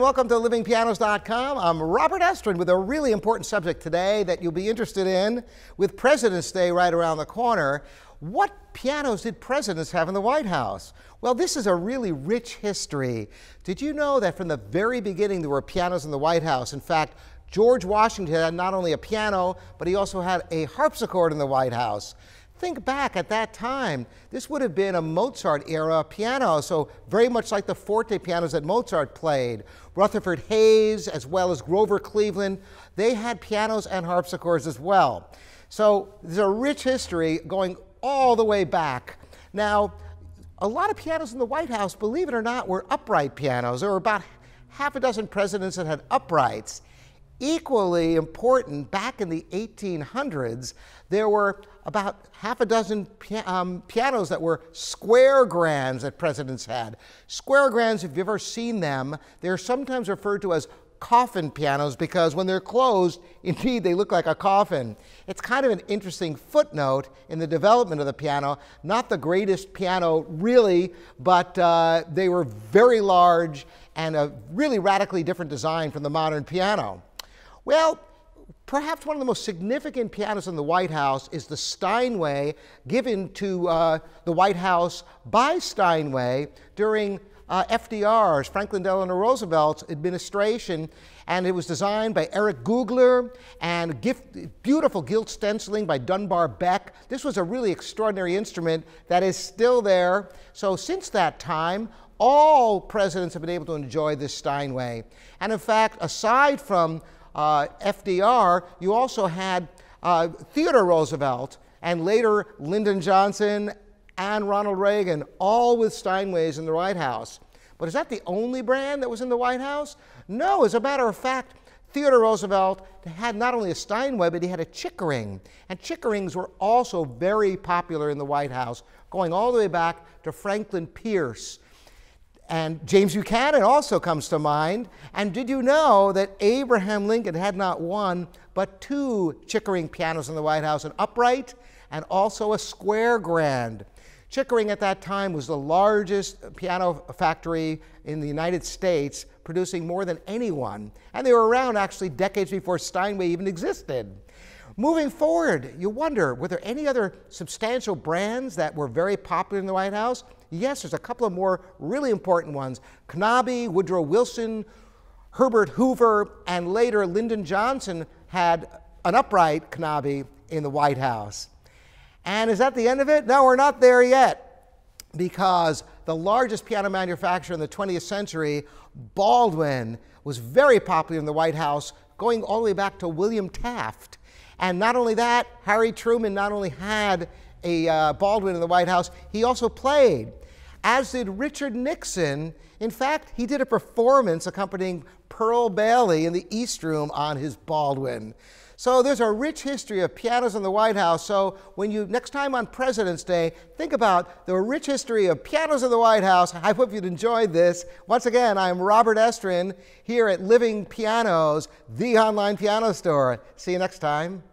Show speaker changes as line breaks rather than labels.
welcome to livingpianos.com. I'm Robert Estrin with a really important subject today that you'll be interested in with President's Day right around the corner. What pianos did presidents have in the White House? Well, this is a really rich history. Did you know that from the very beginning there were pianos in the White House? In fact, George Washington had not only a piano, but he also had a harpsichord in the White House. Think back at that time, this would have been a Mozart era piano, so very much like the forte pianos that Mozart played. Rutherford Hayes, as well as Grover Cleveland, they had pianos and harpsichords as well. So there's a rich history going all the way back. Now, a lot of pianos in the White House, believe it or not, were upright pianos. There were about half a dozen presidents that had uprights. Equally important, back in the 1800s, there were about half a dozen um, pianos that were square grands that presidents had. Square grands, if you've ever seen them, they're sometimes referred to as coffin pianos because when they're closed, indeed, they look like a coffin. It's kind of an interesting footnote in the development of the piano. Not the greatest piano, really, but uh, they were very large and a really radically different design from the modern piano. Well, perhaps one of the most significant pianos in the White House is the Steinway given to uh, the White House by Steinway during uh, FDR's, Franklin Delano Roosevelt's administration, and it was designed by Eric Gugler and gift, beautiful gilt stenciling by Dunbar Beck. This was a really extraordinary instrument that is still there. So since that time, all presidents have been able to enjoy this Steinway. And in fact, aside from FDR, you also had uh, Theodore Roosevelt and later Lyndon Johnson and Ronald Reagan, all with Steinways in the White House. But is that the only brand that was in the White House? No, as a matter of fact, Theodore Roosevelt had not only a Steinway, but he had a Chickering. And Chickerings were also very popular in the White House, going all the way back to Franklin Pierce. And James Buchanan also comes to mind. And did you know that Abraham Lincoln had not one, but two Chickering pianos in the White House, an upright and also a square grand? Chickering at that time was the largest piano factory in the United States, producing more than anyone. And they were around actually decades before Steinway even existed. Moving forward, you wonder, were there any other substantial brands that were very popular in the White House? Yes, there's a couple of more really important ones. Knabe, Woodrow Wilson, Herbert Hoover, and later Lyndon Johnson had an upright Knabe in the White House. And is that the end of it? No, we're not there yet because the largest piano manufacturer in the 20th century, Baldwin, was very popular in the White House, going all the way back to William Taft. And not only that, Harry Truman not only had a uh, Baldwin in the White House, he also played, as did Richard Nixon. In fact, he did a performance accompanying Pearl Bailey in the East Room on his Baldwin. So there's a rich history of pianos in the White House. So when you, next time on President's Day, think about the rich history of pianos in the White House. I hope you'd enjoyed this. Once again, I'm Robert Estrin here at Living Pianos, the online piano store. See you next time.